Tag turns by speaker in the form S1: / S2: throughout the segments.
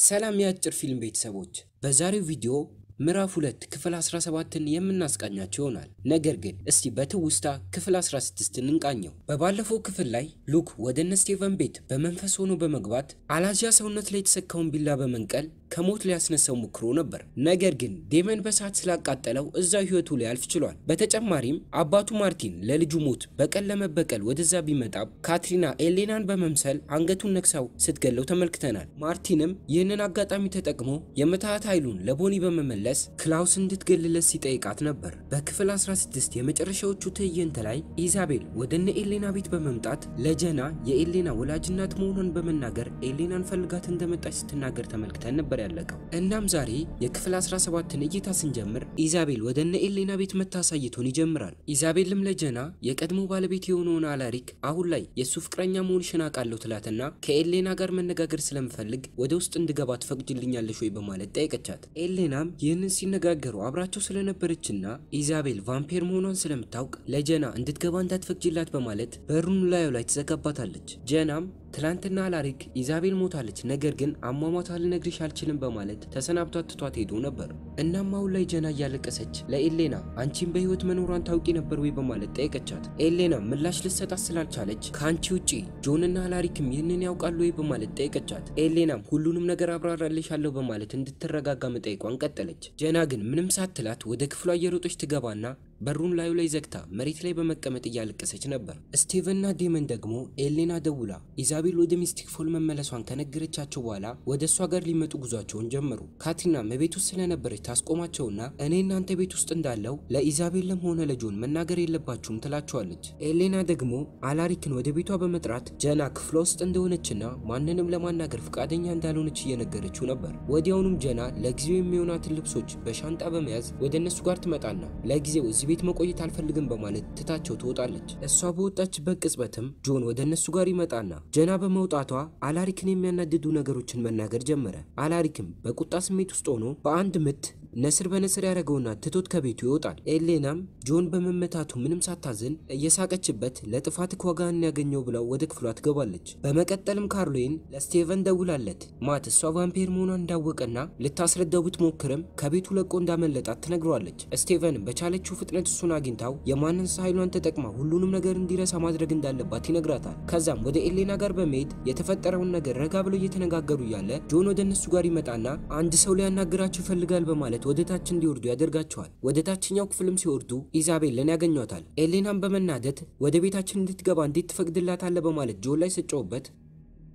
S1: ሰላም የአጭር ፊልም ቤተሰቦች፣ በዛሬው ቪዲዮ ምዕራፍ 2 ክፍል 17ን የምናስቃኛቸው ይሆናል። ነገር ግን እስቲ በትውስታ ክፍል 16ን እንቃኘው። በባለፈው ክፍል ላይ ሉክ ወደ እነ ስቴቨን ቤት በመንፈስ ሆኖ በመግባት ኤላይጃ ሰውነት ላይ የተሰካውን ቢላ በመንቀል ከሞት ሊያስነሳው ሞክሮ ነበር። ነገር ግን ዴመን በሰዓት ስላቃጠለው እዛው ህይወቱ ሊያልፍ ችሏል። በተጨማሪም አባቱ ማርቲን ለልጁ ሞት በቀል ለመበቀል ወደዛ ቢመጣም ካትሪና ኤሌናን በመምሰል አንገቱን ነክሳው ስትገለው ተመልክተናል። ማርቲንም ይህንን አጋጣሚ ተጠቅሞ የምትሃት ኃይሉን ለቦኒ በመመለስ ክላውስ እንድትገልለት ሲጠይቃት ነበር። በክፍል 16 የመጨረሻዎቹ ትዕይንት ላይ ኢዛቤል ወደ እነ ኤሌና ቤት በመምጣት ለጀና የኤሌና ወላጅ እናት መሆኗን በመናገር ኤሌናን ፈልጋት እንደመጣች ስትናገር ተመልክተን ነበር ያለቀው። እናም ዛሬ የክፍል 17ን እይታ ስንጀምር ኢዛቤል ወደ እነ ኤሌና ቤት መጥታ አሳይቶን ይጀምራል። ኢዛቤልም ለጀና የቀድሞ ባለቤት የሆነውን አላሪክ አሁን ላይ የእሱ ፍቅረኛ መሆንሽን አውቃለሁ ትላትና ከኤሌና ጋር መነጋገር ስለምፈልግ ወደ ውስጥ እንድገባ ትፈቅጅልኛለሽ ወይ በማለት ጠየቀቻት። ኤሌናም ይህንን ሲነጋገሩ አብራቸው ስለነበረችና ኢዛቤል ቫምፒር መሆኗን ስለምታውቅ ለጀና እንድትገባ እንዳትፈቅጅላት በማለት በሩን ላዩ ላይ ትዘጋባታለች። ጀናም ትላንትና አላሪክ ኢዛቤል ሞታለች፣ ነገር ግን አሟሟቷ ልነግርሽ አልችልም በማለት ተሰናብቷት ትቷት ሄዶ ነበር። እናም አሁን ላይ ጀና እያለቀሰች ለኤሌና አንቺ በህይወት መኖሯን ታውቂ ነበር ወይ በማለት ጠየቀቻት። ኤሌና ምላሽ ልሰጣት ስላልቻለች ከአንቺ ውጪ ጆንና አላሪክም ይህንን ያውቃሉ ወይ በማለት ጠየቀቻት። ኤሌናም ሁሉንም ነገር አብራራልሻለሁ በማለት እንድትረጋጋ መጠየቋን ቀጠለች። ጀና ግን ምንም ሳትላት ወደ ክፍሏ እየሮጠች ትገባና በሩን ላዩ ላይ ዘግታ መሬት ላይ በመቀመጥ እያለቀሰች ነበር። ስቲቭንና ዴመን ደግሞ ኤሌና ደውላ ኢዛቤል ወደ ሚስቲክ ፎል መመለሷን ከነገረቻቸው በኋላ ወደ እሷ ጋር ሊመጡ ጉዟቸውን ጀመሩ። ካትሪና ቤት ውስጥ ስለነበረች ታስቆማቸውና እኔ እናንተ ቤት ውስጥ እንዳለሁ ለኢዛቤልም ሆነ ለጆን መናገር የለባችሁም ትላቸዋለች። ኤሌና ደግሞ አላሪክን ወደ ቤቷ በመጥራት ጀና ክፍሏ ውስጥ እንደሆነችና ማንንም ለማናገር ፈቃደኛ እንዳልሆነች እየነገረችው ነበር። ወዲያውኑም ጀና ለጊዜው የሚሆናትን ልብሶች በሻንጣ በመያዝ ወደ እነሱ ጋር ትመጣና ለጊዜው እዚህ ቤት መቆየት አልፈልግም በማለት ትታቸው ትወጣለች። እሷ በወጣችበት ቅጽበትም ጆን ወደ እነሱ ጋር ይመጣና ጀና በመውጣቷ አላሪክን የሚያናድዱ ነገሮችን መናገር ጀመረ። አላሪክም በቁጣ ስሜት ውስጥ ሆኖ በአንድ ምት ነስር በነስር ያደረገውና ትቶት ከቤቱ ይወጣል። ኤሌናም ጆን በመመታቱ ምንም ሳታዝን እየሳቀችበት ለጥፋትህ ዋጋህን ነው ያገኘኸው ብላው ወደ ክፍሏ ትገባለች። በመቀጠልም ካርሎይን ለስቴቨን ደውላለት ማት እሷ ቫምፒር መሆኗን እንዳወቀና ልታስረዳው ብትሞክርም ከቤቱ ለቆ እንዳመለጣት ትነግረዋለች። ስቴቨንም በቻለችው ፍጥነት እሱን አግኝታው የማንንስ ኃይሏን ተጠቅማ ሁሉንም ነገር እንዲረሳ ማድረግ እንዳለባት ይነግራታል። ከዛም ወደ ኤሌና ጋር በመሄድ የተፈጠረውን ነገር ረጋ ብለው እየተነጋገሩ እያለ ጆን ወደ እነሱ ጋር ይመጣና አንድ ሰው ሊያናግራቸው ይፈልጋል በማለት ወደ ታች እንዲወርዱ ያደርጋቸዋል። ወደ ታችኛው ክፍልም ሲወርዱ ኢዛቤልን ያገኟታል። ኤሌናም በመናደድ ወደ ቤታችን እንድትገባ እንዴት ትፈቅድላታለህ በማለት ጆን ላይ ስትጮህበት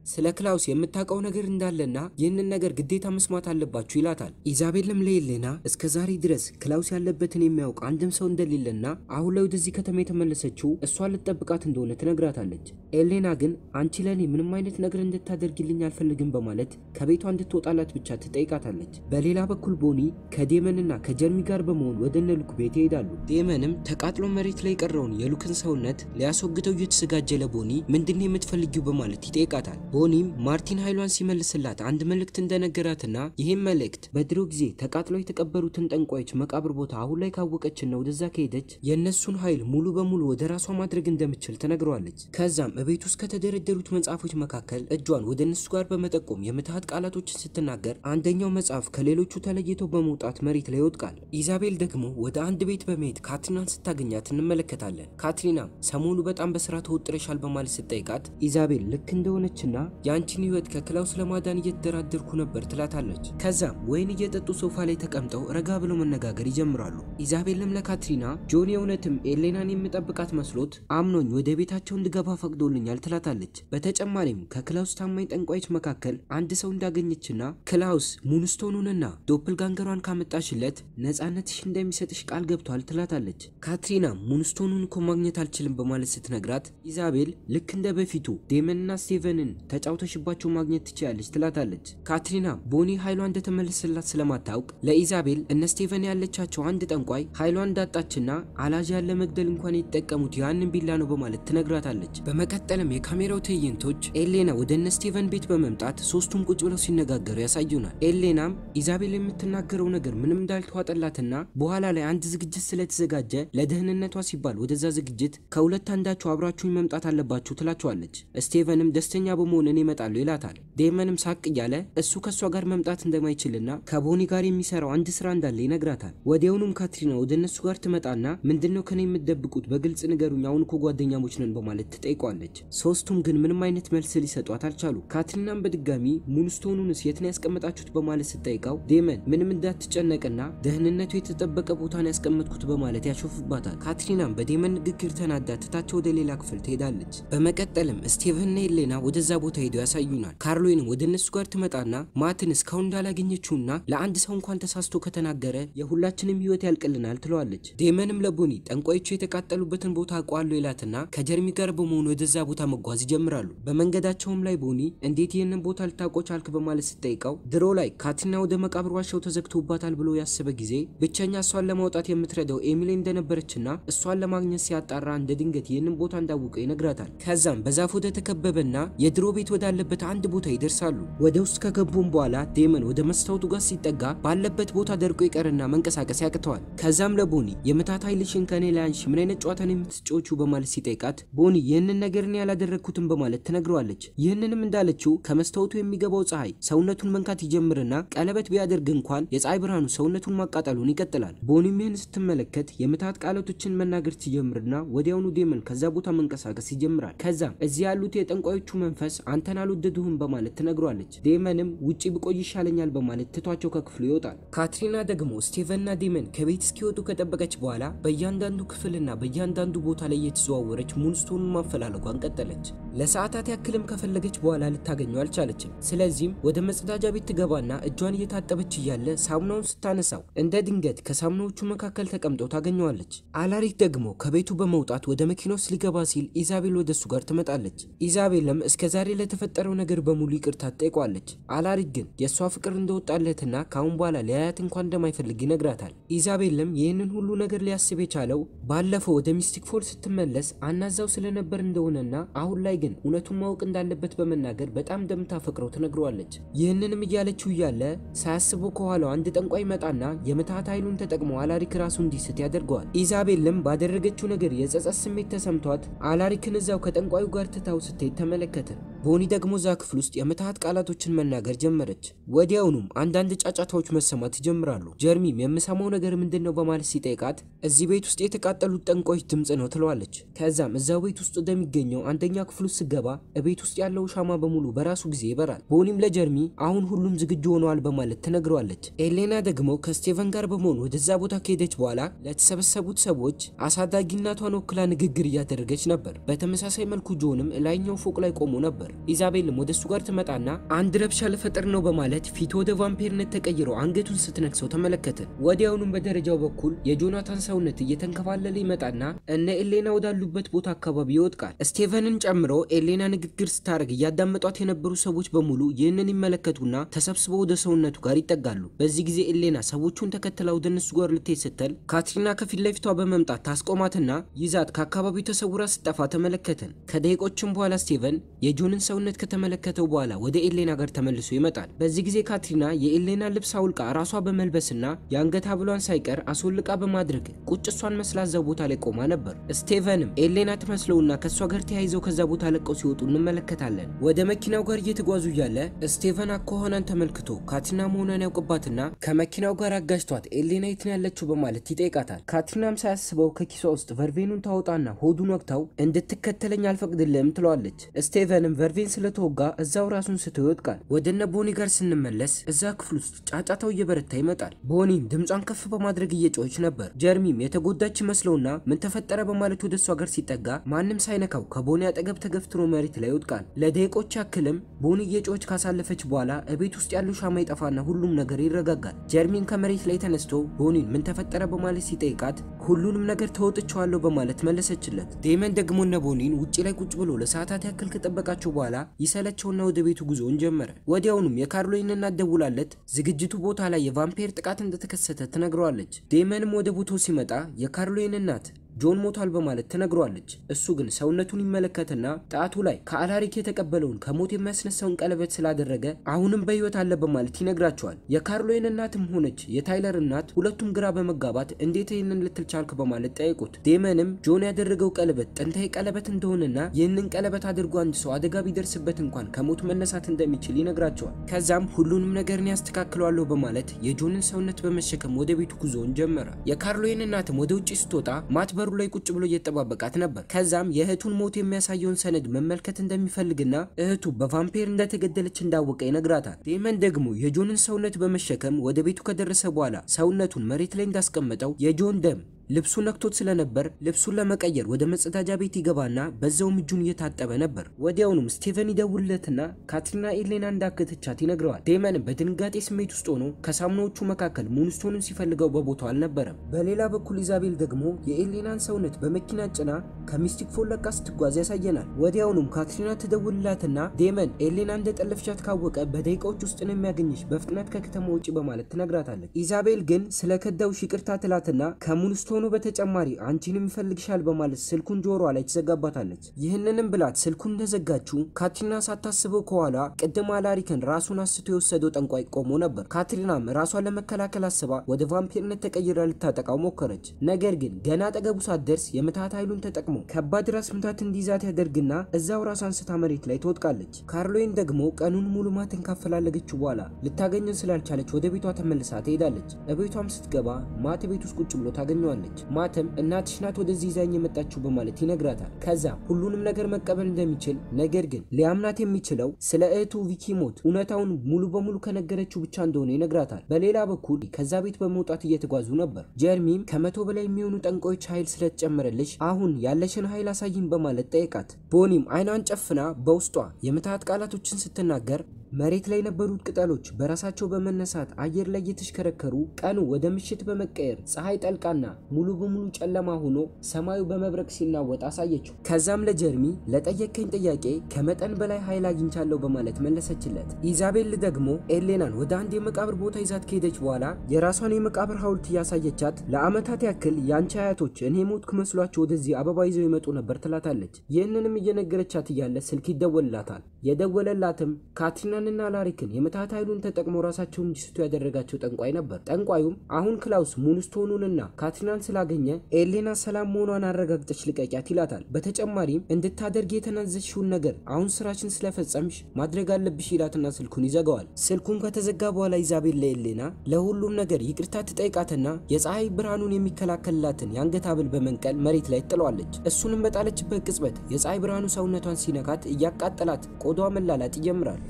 S1: ስለ ክላውስ የምታውቀው ነገር እንዳለና ይህንን ነገር ግዴታ መስማት አለባችሁ ይላታል። ኢዛቤልም ለኤሌና እስከ ዛሬ ድረስ ክላውስ ያለበትን የሚያውቅ አንድም ሰው እንደሌለና አሁን ላይ ወደዚህ ከተማ የተመለሰችው እሷ ልትጠብቃት እንደሆነ ትነግራታለች። ኤሌና ግን አንቺ ለእኔ ምንም አይነት ነገር እንድታደርግልኝ አልፈልግም በማለት ከቤቷ እንድትወጣላት ብቻ ትጠይቃታለች። በሌላ በኩል ቦኒ ከዴመንና ከጀርሚ ጋር በመሆን ወደ እነ ሉክ ቤት ይሄዳሉ። ዴመንም ተቃጥሎ መሬት ላይ የቀረውን የሉክን ሰውነት ሊያስወግደው እየተዘጋጀ ለቦኒ ምንድን ነው የምትፈልጊው በማለት ይጠይቃታል። ቦኒም ማርቲን ኃይሏን ሲመልስላት አንድ መልእክት እንደነገራትና ይህም መልእክት በድሮ ጊዜ ተቃጥለው የተቀበሩትን ጠንቋዮች መቃብር ቦታ አሁን ላይ ካወቀችና ወደዛ ከሄደች የእነሱን ኃይል ሙሉ በሙሉ ወደ ራሷ ማድረግ እንደምችል ትነግረዋለች። ከዛም እቤት ውስጥ ከተደረደሩት መጽሐፎች መካከል እጇን ወደ እነሱ ጋር በመጠቆም የምትሃት ቃላቶችን ስትናገር አንደኛው መጽሐፍ ከሌሎቹ ተለይተው በመውጣት መሬት ላይ ይወድቃል። ኢዛቤል ደግሞ ወደ አንድ ቤት በመሄድ ካትሪናን ስታገኛት እንመለከታለን። ካትሪናም ሰሞኑ በጣም በስራ ተወጥረሻል በማለት ስትጠይቃት ኢዛቤል ልክ እንደሆነችና የአንቺን ህይወት ከክላውስ ለማዳን እየተደራደርኩ ነበር ትላታለች። ከዛም ወይን እየጠጡ ሶፋ ላይ ተቀምጠው ረጋ ብለው መነጋገር ይጀምራሉ። ኢዛቤልም ለካትሪና ጆን የእውነትም ኤሌናን የምጠብቃት መስሎት አምኖኝ ወደ ቤታቸው እንድገባ ፈቅዶልኛል ትላታለች። በተጨማሪም ከክላውስ ታማኝ ጠንቋዮች መካከል አንድ ሰው እንዳገኘችና ክላውስ moonstone ኡንና doppelganger ሯን ካመጣሽለት ነፃነትሽ እንደሚሰጥሽ ቃል ገብቷል ትላታለች። ካትሪና moonstone ኡን እኮ ማግኘት አልችልም በማለት ስትነግራት ኢዛቤል ልክ እንደ በፊቱ ዴመንና ስቴቨንን ተጫውተሽባቸው ማግኘት ትችላለች ትላታለች። ካትሪና ቦኒ ኃይሏ እንደተመለሰላት ስለማታውቅ ለኢዛቤል እነ ስቴቨን ያለቻቸው አንድ ጠንቋይ ኃይሏን እንዳጣችና ኤላይጃን ለመግደል እንኳን የተጠቀሙት ያንን ቢላ ነው በማለት ትነግራታለች። በመቀጠልም የካሜራው ትዕይንቶች ኤሌና ወደ እነ ስቴቨን ቤት በመምጣት ሶስቱም ቁጭ ብለው ሲነጋገሩ ያሳዩናል። ኤሌናም ኢዛቤል የምትናገረው ነገር ምንም እንዳልተዋጠላትና በኋላ ላይ አንድ ዝግጅት ስለተዘጋጀ ለደህንነቷ ሲባል ወደዛ ዝግጅት ከሁለት አንዳችሁ አብራችሁኝ መምጣት አለባችሁ ትላቸዋለች። ስቴቨንም ደስተኛ በመሆን ለመሆን እኔ እመጣለሁ ይላታል። ዴመንም ሳቅ እያለ እሱ ከእሷ ጋር መምጣት እንደማይችልና ከቦኒ ጋር የሚሰራው አንድ ስራ እንዳለ ይነግራታል። ወዲያውኑም ካትሪና ወደ እነሱ ጋር ትመጣና ምንድነው ከኔ የምትደብቁት? በግልጽ ንገሩኝ፣ አሁን እኮ ጓደኛሞች ነን በማለት ትጠይቃቸዋለች። ሶስቱም ግን ምንም አይነት መልስ ሊሰጧት አልቻሉ። ካትሪናም በድጋሚ moonstone ኡንስ የት ነው ያስቀመጣችሁት በማለት ስትጠይቀው ዴመን ምንም እንዳትጨነቅና ደህንነቱ የተጠበቀ ቦታ ነው ያስቀመጥኩት በማለት ያሾፍባታል። ካትሪናም በዴመን ንግግር ተናዳ ትታቸው ወደ ሌላ ክፍል ትሄዳለች። በመቀጠልም ስቴቨንና ኤሌና ወደዛ ቦታ ሄደው ያሳዩናል። ካርሎይንም ወደ እነሱ ጋር ትመጣና ማትን እስካሁን እንዳላገኘችውና ለአንድ ሰው እንኳን ተሳስቶ ከተናገረ የሁላችንም ህይወት ያልቅልናል ትለዋለች። ዴመንም ለቦኒ ጠንቋዮቹ የተቃጠሉበትን ቦታ አውቀዋለሁ ይላትና ከጀርሚ ጋር በመሆኑ ወደዛ ቦታ መጓዝ ይጀምራሉ። በመንገዳቸውም ላይ ቦኒ እንዴት ይህንን ቦታ ልታውቀው ቻልክ በማለት ስትጠይቀው ድሮ ላይ ካትሪና ወደ መቃብር ዋሻው ተዘግቶባታል ብሎ ያሰበ ጊዜ ብቸኛ እሷን ለማውጣት የምትረዳው ኤሚሊ እንደነበረችና እሷን ለማግኘት ሲያጣራ እንደ ድንገት ይህንን ቦታ እንዳወቀው ይነግራታል። ከዛም በዛፍ ወደ ተከበበና የድሮ ቤት ወዳለበት አንድ ቦታ ይደርሳሉ። ወደ ውስጥ ከገቡም በኋላ ዴመን ወደ መስታወቱ ጋር ሲጠጋ ባለበት ቦታ ደርቆ ይቀርና መንቀሳቀስ ያቅተዋል። ከዛም ለቦኒ የምታት ኃይልሽን ከኔ ላይ ምን አይነት ጨዋታን የምትጫወቹ በማለት ሲጠይቃት ቦኒ ይህንን ነገር እኔ ያላደረግኩትም በማለት ትነግረዋለች። ይህንንም እንዳለችው ከመስታወቱ የሚገባው ፀሐይ ሰውነቱን መንካት ይጀምርና ቀለበት ቢያደርግ እንኳን የፀሐይ ብርሃኑ ሰውነቱን ማቃጠሉን ይቀጥላል። ቦኒም ይህን ስትመለከት የምታት ቃላቶችን መናገር ሲጀምርና ወዲያውኑ ዴመን ከዛ ቦታ መንቀሳቀስ ይጀምራል። ከዛም እዚህ ያሉት የጠንቋዮቹ መንፈስ አንተን አልወደዱህም በማለት ትነግረዋለች። ዴመንም ውጪ ብቆይ ይሻለኛል በማለት ትቷቸው ከክፍሉ ይወጣል። ካትሪና ደግሞ ስቴቨንና ዴመን ከቤት እስኪወጡ ከጠበቀች በኋላ በእያንዳንዱ ክፍልና በእያንዳንዱ ቦታ ላይ እየተዘዋወረች moonstone ኡን ማፈላለጓን ቀጠለች። ለሰዓታት ያክልም ከፈለገች በኋላ ልታገኘው አልቻለችም። ስለዚህም ወደ መጸዳጃ ቤት ትገባና እጇን እየታጠበች እያለ ሳሙናውን ስታነሳው እንደ ድንገት ከሳሙናዎቹ መካከል ተቀምጦ ታገኘዋለች። አላሪክ ደግሞ ከቤቱ በመውጣት ወደ መኪና ውስጥ ሊገባ ሲል ኢዛቤል ወደ እሱ ጋር ትመጣለች። ኢዛቤልም እስከ ዛሬ ለተፈጠረው ነገር በሙሉ ይቅርታ ትጠይቀዋለች። አላሪክ ግን የእሷ ፍቅር እንደወጣለትና ከአሁን በኋላ ሊያያት እንኳን እንደማይፈልግ ይነግራታል። ኢዛቤልም ይህንን ሁሉ ነገር ሊያስብ የቻለው ባለፈው ወደ ሚስቲክ ፎል ስትመለስ አናዛው ስለነበር እንደሆነና አሁን ላይ ግን እውነቱን ማወቅ እንዳለበት በመናገር በጣም እንደምታፈቅረው ትነግረዋለች። ይህንንም እያለችው እያለ ሳያስበው ከኋላው አንድ ጠንቋይ ይመጣና የምትሃት ኃይሉን ተጠቅሞ አላሪክ ራሱ እንዲስት ያደርገዋል። ኢዛቤልም ባደረገችው ነገር የጸጸት ስሜት ተሰምቷት አላሪክን እዛው ከጠንቋዩ ጋር ትታው ስትሄድ ተመለከተ። ቦኒ ደግሞ እዛ ክፍል ውስጥ የምትሃት ቃላቶችን መናገር ጀመረች። ወዲያውኑም አንዳንድ ጫጫታዎች መሰማት ይጀምራሉ። ጀርሚም የምሰማው ነገር ምንድን ነው በማለት ሲጠይቃት እዚህ ቤት ውስጥ የተቃጠሉት ጠንቋዮች ድምፅ ነው ትለዋለች። ከዛም እዛው ቤት ውስጥ ወደሚገኘው አንደኛ ክፍል ውስጥ ስገባ ቤት ውስጥ ያለው ሻማ በሙሉ በራሱ ጊዜ ይበራል። ቦኒም ለጀርሚ አሁን ሁሉም ዝግጁ ሆነዋል በማለት ትነግረዋለች። ኤሌና ደግሞ ከስቴቨን ጋር በመሆን ወደዛ ቦታ ከሄደች በኋላ ለተሰበሰቡት ሰዎች አሳዳጊ እናቷን ወክላ ንግግር እያደረገች ነበር። በተመሳሳይ መልኩ ጆንም ላይኛው ፎቅ ላይ ቆሞ ነበር። ኢዛቤልም ወደ እሱ ጋር ትመጣና አንድ ረብሻ ልፈጥር ነው በማለት ፊቱ ወደ ቫምፒርነት ተቀይሮ አንገቱን ስትነክሰው ተመለከተ። ወዲያውኑም በደረጃው በኩል የጆናታን ሰውነት እየተንከባለለ ይመጣና እነ ኤሌና ወዳሉበት ቦታ አካባቢ ይወድቃል። ስቴቨንን ጨምሮ ኤሌና ንግግር ስታደርግ እያዳመጧት የነበሩ ሰዎች በሙሉ ይህንን ይመለከቱና ተሰብስበው ወደ ሰውነቱ ጋር ይጠጋሉ። በዚህ ጊዜ ኤሌና ሰዎቹን ተከትላ ወደ እነሱ ጋር ልትሄድ ስትል ካትሪና ከፊት ለፊቷ በመምጣት ታስቆማትና ይዛት ከአካባቢው ተሰውራ ስትጠፋ ተመለከተን። ከደቂቆችም በኋላ ስቴቨን የጆንን ሰውነት ከተመለከተው በኋላ ወደ ኤሌና ጋር ተመልሶ ይመጣል። በዚህ ጊዜ ካትሪና የኤሌና ልብስ አውልቃ ራሷ በመልበስና የአንገት ሐብሏን ሳይቀር አስወልቃ በማድረግ ቁጭ እሷን መስላ እዛው ቦታ ላይ ቆማ ነበር። ስቴቨንም ኤሌና ትመስለውና ከእሷ ጋር ተያይዘው ከዛ ቦታ ለቀው ሲወጡ እንመለከታለን። ወደ መኪናው ጋር እየተጓዙ እያለ ስቴቨን አኳኋኗን ተመልክቶ ካትሪና መሆኗን ያውቅባትና ከመኪናው ጋር አጋጭቷት ኤሌና የት ነው ያለችው በማለት ይጠይቃታል። ካትሪናም ሳያስበው ከኪሷ ውስጥ ቨርቬኑን ታወጣና ሆዱን ወቅታው እንድትከተለኝ አልፈቅድልህም ትለዋለች። ስቴቨንም ቨርቬን ስለተወጋ እዛው ራሱን ስቶ ይወድቃል። ወደነ ቦኒ ጋር ስንመለስ እዛ ክፍል ውስጥ ጫጫታው እየበረታ ይመጣል። ቦኒም ድምጿን ከፍ በማድረግ እየጮኸች ነበር። ጀርሚም የተጎዳች መስለውና ምን ተፈጠረ በማለት ወደ እሷ ጋር ሲጠጋ ማንም ሳይነካው ከቦኒ አጠገብ ተገፍትሮ መሬት ላይ ይወድቃል። ለደቂቆች ያክልም ቦኒ እየጮኸች ካሳለፈች በኋላ እቤት ውስጥ ያለው ሻማ ይጠፋና ሁሉም ነገር ይረጋጋል። ጀርሚም ከመሬት ላይ ተነስቶ ቦኒን ምን ተፈጠረ በማለት ሲጠይቃት ሁሉንም ነገር ተወጥቼዋለሁ በማለት መለሰችለት። ዴመን ደግሞ እነ ቦኒን ውጭ ላይ ቁጭ ብሎ ለሰዓታት ያክል ከጠበቃቸው በኋላ ይሰለቸውና ወደ ቤቱ ጉዞውን ጀመረ። ወዲያውኑም የካርሎይን እናት ደውላለት ዝግጅቱ ቦታ ላይ የቫምፒር ጥቃት እንደተከሰተ ትነግረዋለች። ዴመንም ወደ ቦታው ሲመጣ የካርሎይን እናት ጆን ሞቷል በማለት ትነግረዋለች። እሱ ግን ሰውነቱን ይመለከትና ጣቱ ላይ ከአላሪክ የተቀበለውን ከሞት የሚያስነሳውን ቀለበት ስላደረገ አሁንም በህይወት አለ በማለት ይነግራቸዋል። የካርሎይን እናትም ሆነች የታይለር እናት ሁለቱም ግራ በመጋባት እንዴት ይህንን ልትል ቻልክ በማለት ጠየቁት። ዴመንም ጆን ያደረገው ቀለበት ጥንታዊ ቀለበት እንደሆነና ይህንን ቀለበት አድርጎ አንድ ሰው አደጋ ቢደርስበት እንኳን ከሞት መነሳት እንደሚችል ይነግራቸዋል። ከዛም ሁሉንም ነገርን ያስተካክለዋለሁ በማለት የጆንን ሰውነት በመሸከም ወደ ቤቱ ጉዞውን ጀመረ። የካርሎይን እናትም ወደ ውጭ ስትወጣ ማት በሩ ላይ ቁጭ ብሎ እየጠባበቃት ነበር። ከዛም የእህቱን ሞት የሚያሳየውን ሰነድ መመልከት እንደሚፈልግና እህቱ በቫምፒር እንደተገደለች እንዳወቀ ይነግራታል። ዴመን ደግሞ የጆንን ሰውነት በመሸከም ወደ ቤቱ ከደረሰ በኋላ ሰውነቱን መሬት ላይ እንዳስቀመጠው የጆን ደም ልብሱ ነክቶት ስለነበር ልብሱን ለመቀየር ወደ መጸዳጃ ቤት ይገባና በዛውም እጁን እየታጠበ ነበር። ወዲያውኑም ስቴቨን ይደውልለትና ካትሪና ኤሌና እንዳገተቻት ይነግረዋል። ዴመንም በድንጋጤ ስሜት ውስጥ ሆኖ ከሳሙናዎቹ መካከል ሙንስቶንን ሲፈልገው በቦታው አልነበረም። በሌላ በኩል ኢዛቤል ደግሞ የኤሌናን ሰውነት በመኪና ጭና ከሚስቲክ ፎል ለቃ ስትጓዝ ያሳየናል። ወዲያውኑም ካትሪና ትደውልላትና ዴመን ኤሌና እንደጠለፍሻት ካወቀ በደቂቃዎች ውስጥ ነው የሚያገኝሽ፣ በፍጥነት ከከተማ ውጭ በማለት ትነግራታለች። ኢዛቤል ግን ስለ ከዳውሽ ትላትና ከሙንስቶኑ በተጨማሪ አንቺንም ይፈልግሻል በማለት ስልኩን ጆሮዋ ላይ ትዘጋባታለች። ይህንንም ብላት ስልኩን እንደዘጋችው ካትሪና ሳታስበው ከኋላ ቅድም አላሪክን ራሱን አስቶ የወሰደው ጠንቋይ ቆሞ ነበር። ካትሪናም ራሷን ለመከላከል አስባ ወደ ቫምፒርነት ተቀይራ ልታጠቃው ሞከረች። ነገር ግን ገና አጠገቡ ሳትደርስ የምታት ኃይሉን ተጠቅሞ ከባድ ራስ ምታት እንዲይዛት ያደርግና እዛው ራሷን ስታ መሬት ላይ ትወድቃለች። ካርሎይን ደግሞ ቀኑን ሙሉ ማትን ካፈላለገችው በኋላ ልታገኘው ስላልቻለች ወደ ቤቷ ተመልሳ ትሄዳለች። እቤቷም ስትገባ ማት ቤት ውስጥ ቁጭ ብሎ ታገኘዋለች። ማተም እናትሽ ናት ወደዚህ ይዛኝ የመጣችው በማለት ይነግራታል። ከዛ ሁሉንም ነገር መቀበል እንደሚችል ነገር ግን ሊያምናት የሚችለው ስለ እህቱ ቪኪ ሞት እውነታውን ሙሉ በሙሉ ከነገረችው ብቻ እንደሆነ ይነግራታል። በሌላ በኩል ከዛ ቤት በመውጣት እየተጓዙ ነበር። ጀርሚም ከመቶ በላይ የሚሆኑ ጠንቋዮች ኃይል ስለተጨመረልሽ አሁን ያለሽን ኃይል አሳይን በማለት ጠየቃት። ቦኒም አይኗን ጨፍና በውስጧ የምትሃት ቃላቶችን ስትናገር መሬት ላይ የነበሩት ቅጠሎች በራሳቸው በመነሳት አየር ላይ እየተሽከረከሩ ቀኑ ወደ ምሽት በመቀየር ፀሐይ ጠልቃና ሙሉ በሙሉ ጨለማ ሆኖ ሰማዩ በመብረቅ ሲናወጥ አሳየችው። ከዛም ለጀርሚ ለጠየቀኝ ጥያቄ ከመጠን በላይ ኃይል አግኝቻለሁ በማለት መለሰችለት። ኢዛቤል ደግሞ ኤሌናን ወደ አንድ የመቃብር ቦታ ይዛት ከሄደች በኋላ የራሷን የመቃብር ሐውልት እያሳየቻት ለዓመታት ያክል የአንቺ አያቶች እኔ ሞትኩ መስሏቸው ወደዚህ አበባ ይዘው ይመጡ ነበር ትላታለች። ይህንንም እየነገረቻት እያለ ስልክ ይደወልላታል። የደወለላትም ካትሪና ና ላሪክን የምታት ኃይሉን ተጠቅሞ ራሳቸውን እንዲስቱ ያደረጋቸው ጠንቋይ ነበር። ጠንቋዩም አሁን ክላውስ ሙንስቶኑንና ካትሪናን ስላገኘ ኤሌና ሰላም መሆኗን አረጋግጠች ልቀቂያት ይላታል። በተጨማሪም እንድታደርግ የተናዘዝሽውን ነገር አሁን ስራችን ስለፈጸምሽ ማድረግ አለብሽ ይላትና ስልኩን ይዘጋዋል። ስልኩን ከተዘጋ በኋላ ኢዛቤል ለኤሌና ለሁሉም ነገር ይቅርታ ትጠይቃትና የፀሐይ ብርሃኑን የሚከላከልላትን የአንገት ሐብል በመንቀል መሬት ላይ ጥለዋለች። እሱንም በጣለችበት ቅጽበት የፀሐይ ብርሃኑ ሰውነቷን ሲነካት እያቃጠላት ቆዳዋ መላላጥ ይጀምራል።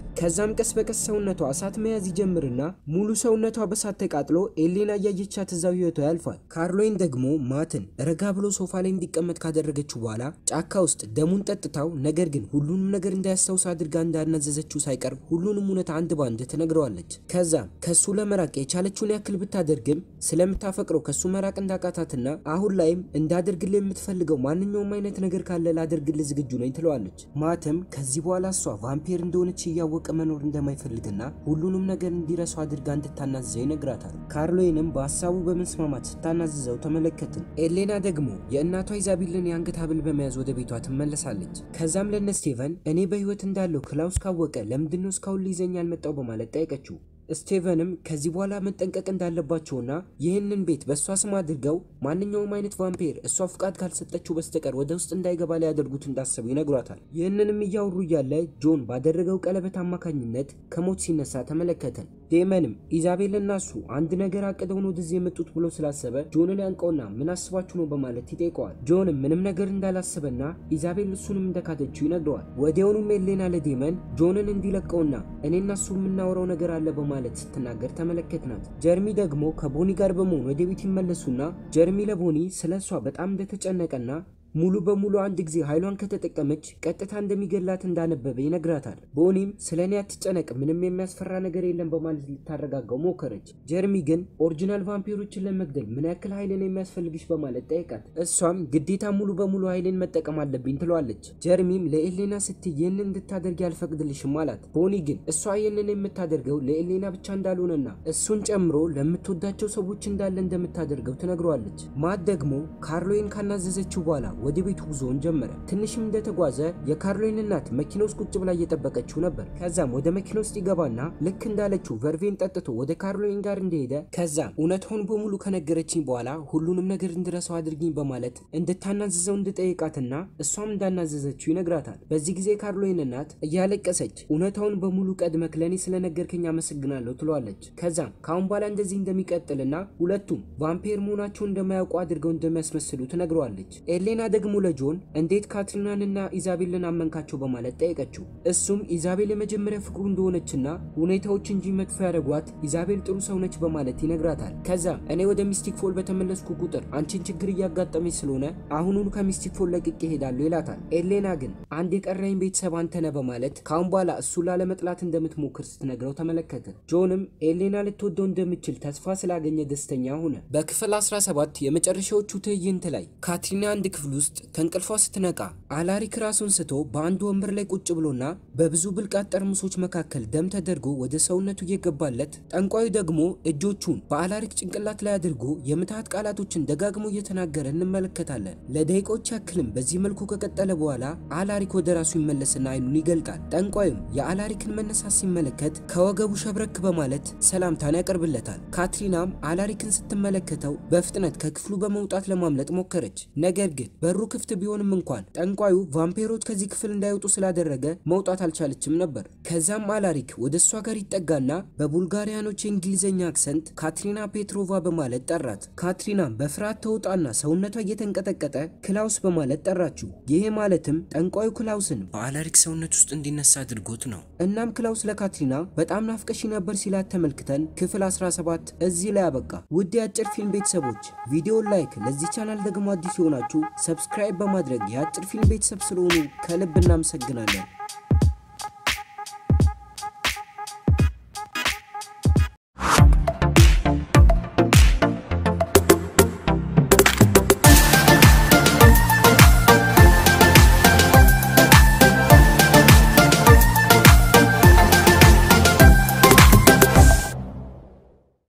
S1: ከዛም ቀስ በቀስ ሰውነቷ እሳት መያዝ ይጀምርና ሙሉ ሰውነቷ በሳት ተቃጥሎ ኤሌና እያየቻት እዛው ህይወቷ ያልፋል። ካርሎይን ደግሞ ማትን ረጋ ብሎ ሶፋ ላይ እንዲቀመጥ ካደረገችው በኋላ ጫካ ውስጥ ደሙን ጠጥታው ነገር ግን ሁሉንም ነገር እንዳያስታውስ አድርጋ እንዳናዘዘችው ሳይቀር ሁሉንም እውነት አንድ ባንድ ትነግረዋለች። ከዛም ከሱ ለመራቅ የቻለችውን ያክል ብታደርግም ስለምታፈቅረው ከሱ መራቅ እንዳቃታትና አሁን ላይም እንዳደርግልህ የምትፈልገው ማንኛውም አይነት ነገር ካለ ላደርግልህ ዝግጁ ነኝ ትለዋለች። ማትም ከዚህ በኋላ እሷ ቫምፒር እንደሆነች እያወቀ መኖር እንደማይፈልግና ሁሉንም ነገር እንዲረሳ አድርጋ እንድታናዝዘው ይነግራታል። ካርሎይንም በሀሳቡ በመስማማት ስታናዝዘው ተመለከትን። ኤሌና ደግሞ የእናቷ ኢዛቤልን የአንገት ሐብል በመያዝ ወደ ቤቷ ትመለሳለች። ከዛም ለነ ስቴቨን እኔ በህይወት እንዳለሁ ክላውስ ካወቀ ለምንድነው እስካሁን ሊይዘኝ ያልመጣው በማለት ጠየቀችው። ስቴቨንም ከዚህ በኋላ መጠንቀቅ እንዳለባቸውና ይህንን ቤት በእሷ ስም አድርገው ማንኛውም አይነት ቫምፒር እሷ ፍቃድ ካልሰጠችው በስተቀር ወደ ውስጥ እንዳይገባ ሊያደርጉት እንዳሰቡ ይነግሯታል። ይህንንም እያወሩ እያለ ጆን ባደረገው ቀለበት አማካኝነት ከሞት ሲነሳ ተመለከተን። ዴመንም ኢዛቤልና እሱ አንድ ነገር አቅደው ነው ወደዚህ የመጡት ብሎ ስላሰበ ጆንን ያንቀውና ምን አስባችሁ ነው በማለት ይጠይቀዋል። ጆንም ምንም ነገር እንዳላሰበና ኢዛቤል እሱንም እንደካደችው ይነግረዋል። ወዲያውኑም ኤሌና ለዴመን ጆንን እንዲለቀውና እኔና እሱ የምናወራው ነገር አለ በማለት ስትናገር ተመለከትናት። ጀርሚ ደግሞ ከቦኒ ጋር በመሆን ወደ ቤት ይመለሱና ጀርሚ ለቦኒ ስለ እሷ በጣም እንደተጨነቀና ሙሉ በሙሉ አንድ ጊዜ ኃይሏን ከተጠቀመች ቀጥታ እንደሚገላት እንዳነበበ ይነግራታል። ቦኒም ስለ እኔ አትጨነቅ፣ ምንም የሚያስፈራ ነገር የለም በማለት ልታረጋጋው ሞከረች። ጀርሚ ግን original ቫምፒሮችን ለመግደል ምን ያክል ኃይል ነው የሚያስፈልግሽ በማለት ጠየቃት። እሷም ግዴታ ሙሉ በሙሉ ኃይልን መጠቀም አለብኝ ትለዋለች። ጀርሚም ለኤሌና ስትይ ይህንን እንድታደርግ አልፈቅድልሽም አላት። ቦኒ ግን እሷ ይህንን የምታደርገው ለኤሌና ብቻ እንዳልሆነና እሱን ጨምሮ ለምትወዳቸው ሰዎች እንዳለ እንደምታደርገው ትነግረዋለች። ማት ደግሞ ካርሎይን ካናዘዘችው በኋላ ወደ ቤቱ ጉዞውን ጀመረ። ትንሽም እንደተጓዘ የካርሎይን እናት መኪና ውስጥ ቁጭ ብላ እየጠበቀችው ነበር። ከዛም ወደ መኪና ውስጥ ይገባና ልክ እንዳለችው ቨርቬን ጠጥቶ ወደ ካርሎይን ጋር እንደሄደ ከዛም እውነታውን በሙሉ ከነገረችኝ በኋላ ሁሉንም ነገር እንድረሳው አድርጊኝ በማለት እንድታናዝዘው እንድጠይቃትና እሷም እንዳናዘዘችው ይነግራታል። በዚህ ጊዜ ካርሎይን እናት እያለቀሰች እውነታውን በሙሉ ቀድመህ ለእኔ ስለነገርከኝ አመሰግናለሁ ትለዋለች። ከዛም ከአሁን በኋላ እንደዚህ እንደሚቀጥልና ሁለቱም ቫምፒር መሆናቸውን እንደማያውቁ አድርገው እንደሚያስመስሉ ትነግረዋለች። ኤሌና ደግሞ ለጆን እንዴት ካትሪናንና ኢዛቤልን አመንካቸው በማለት ጠየቀችው። እሱም ኢዛቤል የመጀመሪያ ፍቅሩ እንደሆነችና ሁኔታዎች እንጂ መጥፎ ያደረጓት ኢዛቤል ጥሩ ሰው ነች በማለት ይነግራታል። ከዛም እኔ ወደ ሚስቲክ ፎል በተመለስኩ ቁጥር አንቺን ችግር እያጋጠመች ስለሆነ አሁኑኑ ከሚስቲክ ፎል ለቅቄ እሄዳለሁ ይላታል። ኤሌና ግን አንድ የቀረኝ ቤተሰብ አንተ ነህ በማለት ካሁን በኋላ እሱን ላለመጥላት እንደምትሞክር ስትነግረው ተመለከተ። ጆንም ኤሌና ልትወደው እንደምትችል ተስፋ ስላገኘ ደስተኛ ሆነ። በክፍል 17 የመጨረሻዎቹ ትዕይንት ላይ ካትሪና አንድ ክፍል ውስጥ ከእንቅልፏ ስትነቃ አላሪክ ራሱን ስቶ በአንድ ወንበር ላይ ቁጭ ብሎና በብዙ ብልቃጥ ጠርሙሶች መካከል ደም ተደርጎ ወደ ሰውነቱ እየገባለት፣ ጠንቋዩ ደግሞ እጆቹን በአላሪክ ጭንቅላት ላይ አድርጎ የምትሃት ቃላቶችን ደጋግሞ እየተናገረ እንመለከታለን። ለደቂቃዎች ያክልም በዚህ መልኩ ከቀጠለ በኋላ አላሪክ ወደ ራሱ ይመለስና አይኑን ይገልጣል። ጠንቋዩም የአላሪክን መነሳት ሲመለከት ከወገቡ ሸብረክ በማለት ሰላምታን ያቀርብለታል። ካትሪናም አላሪክን ስትመለከተው በፍጥነት ከክፍሉ በመውጣት ለማምለጥ ሞከረች። ነገር ግን በሩ ክፍት ቢሆንም እንኳን ጠንቋዩ ቫምፒሮች ከዚህ ክፍል እንዳይወጡ ስላደረገ መውጣት አልቻለችም ነበር። ከዛም አላሪክ ወደ እሷ ጋር ይጠጋና በቡልጋሪያኖች የእንግሊዝኛ accent ካትሪና ፔትሮቫ በማለት ጠራት። ካትሪናም በፍርሃት ተውጣና ሰውነቷ እየተንቀጠቀጠ ክላውስ በማለት ጠራችው። ይሄ ማለትም ጠንቋዩ ክላውስን በአላሪክ ሰውነት ውስጥ እንዲነሳ አድርጎት ነው። እናም ክላውስ ለካትሪና በጣም ናፍቀሺኝ ነበር ሲላት ተመልክተን ክፍል 17 እዚህ ላይ አበቃ። ውድ የአጭር ፊልም ቤተሰቦች ቪዲዮን like፣ ለዚህ ቻናል ደግሞ አዲስ የሆናችሁ subscribe በማድረግ የአጭር ፊልም ቤተሰብ ስለሆኑ ከልብ እናመሰግናለን።